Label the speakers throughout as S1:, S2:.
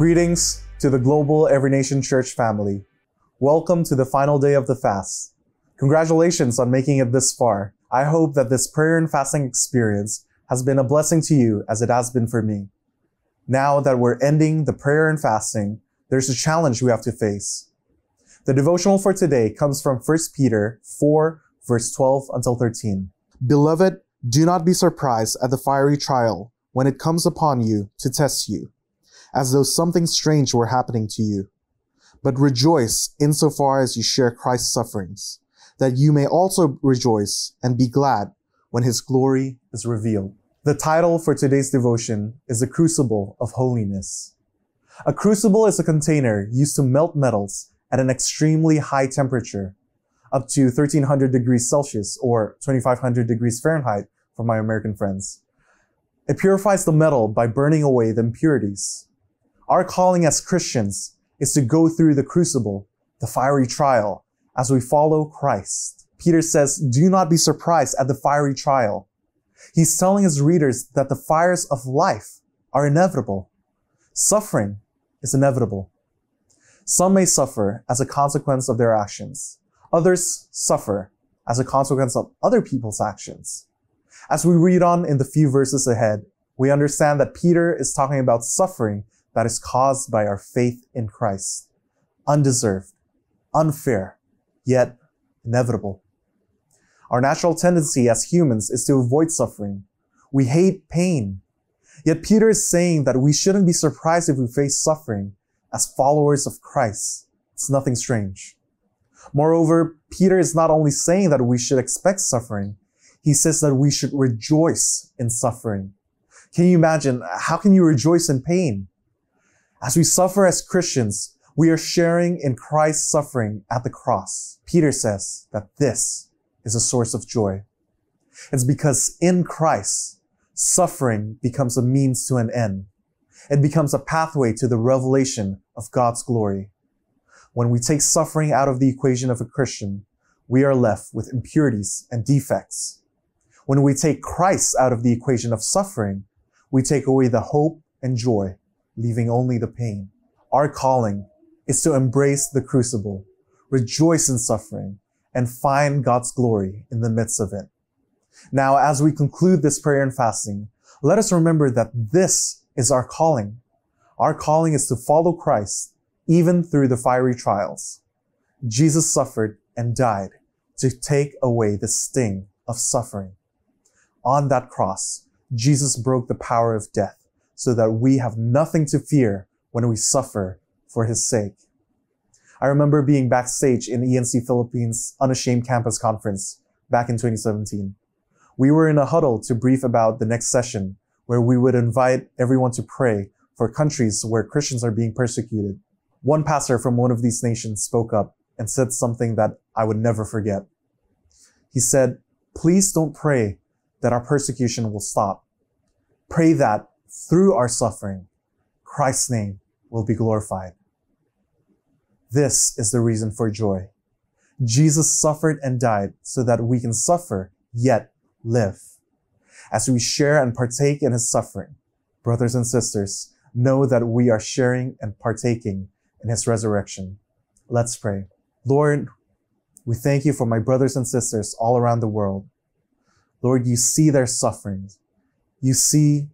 S1: Greetings to the global Every Nation Church family. Welcome to the final day of the fast. Congratulations on making it this far. I hope that this prayer and fasting experience has been a blessing to you as it has been for me. Now that we're ending the prayer and fasting, there's a challenge we have to face. The devotional for today comes from 1 Peter 4, verse 12 until 13. Beloved, do not be surprised at the fiery trial when it comes upon you to test you, as though something strange were happening to you. But rejoice insofar as you share Christ's sufferings, that you may also rejoice and be glad when his glory is revealed. The title for today's devotion is The Crucible of Holiness. A crucible is a container used to melt metals at an extremely high temperature, up to 1300 degrees Celsius or 2500 degrees Fahrenheit for my American friends. It purifies the metal by burning away the impurities. Our calling as Christians is to go through the crucible, the fiery trial, as we follow Christ. Peter says, do not be surprised at the fiery trial. He's telling his readers that the fires of life are inevitable. Suffering is inevitable. Some may suffer as a consequence of their actions. Others suffer as a consequence of other people's actions. As we read on in the few verses ahead, we understand that Peter is talking about suffering that is caused by our faith in Christ. Undeserved, unfair, yet inevitable. Our natural tendency as humans is to avoid suffering. We hate pain. Yet Peter is saying that we shouldn't be surprised if we face suffering as followers of Christ. It's nothing strange. Moreover, Peter is not only saying that we should expect suffering, he says that we should rejoice in suffering. Can you imagine? How can you rejoice in pain? As we suffer as Christians, we are sharing in Christ's suffering at the cross. Peter says that this is a source of joy. It's because in Christ, suffering becomes a means to an end. It becomes a pathway to the revelation of God's glory. When we take suffering out of the equation of a Christian, we are left with impurities and defects. When we take Christ out of the equation of suffering, we take away the hope and joy, leaving only the pain. Our calling is to embrace the crucible, rejoice in suffering, and find God's glory in the midst of it. Now, as we conclude this prayer and fasting, let us remember that this is our calling. Our calling is to follow Christ even through the fiery trials. Jesus suffered and died to take away the sting of suffering. On that cross, Jesus broke the power of death so that we have nothing to fear when we suffer for his sake. I remember being backstage in ENC Philippines Unashamed Campus Conference back in 2017. We were in a huddle to brief about the next session where we would invite everyone to pray for countries where Christians are being persecuted. One pastor from one of these nations spoke up and said something that I would never forget. He said, please don't pray that our persecution will stop. Pray that through our suffering, Christ's name will be glorified. This is the reason for joy. Jesus suffered and died so that we can suffer yet live. As we share and partake in his suffering, brothers and sisters, know that we are sharing and partaking in his resurrection. Let's pray. Lord, we thank you for my brothers and sisters all around the world. Lord, you see their sufferings. You see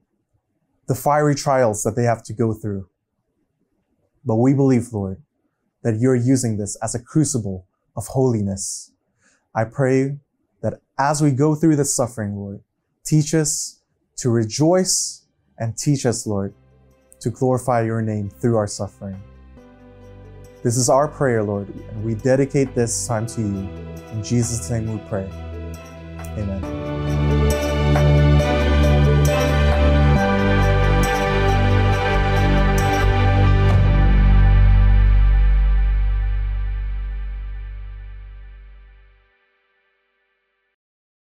S1: the fiery trials that they have to go through. But we believe, Lord, that you're using this as a crucible of holiness. I pray that as we go through this suffering, Lord, teach us to rejoice and teach us, Lord, to glorify your name through our suffering. This is our prayer, Lord, and we dedicate this time to you. In Jesus' name we pray. Amen.